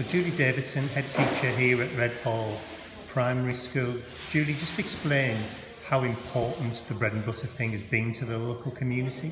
So, Julie Davidson, head teacher here at Red Hall Primary School. Julie, just explain how important the bread and butter thing has been to the local community.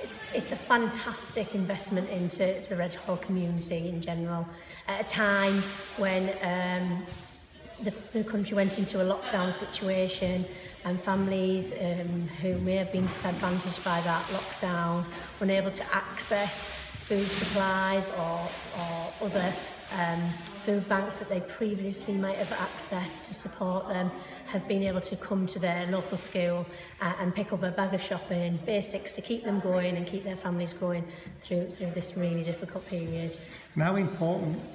It's, it's a fantastic investment into the Red Hall community in general. At a time when um, the, the country went into a lockdown situation and families um, who may have been disadvantaged by that lockdown were unable to access food supplies or, or other um, food banks that they previously might have accessed to support them have been able to come to their local school uh, and pick up a bag of shopping, basics to keep them going and keep their families going through, through this really difficult period. how important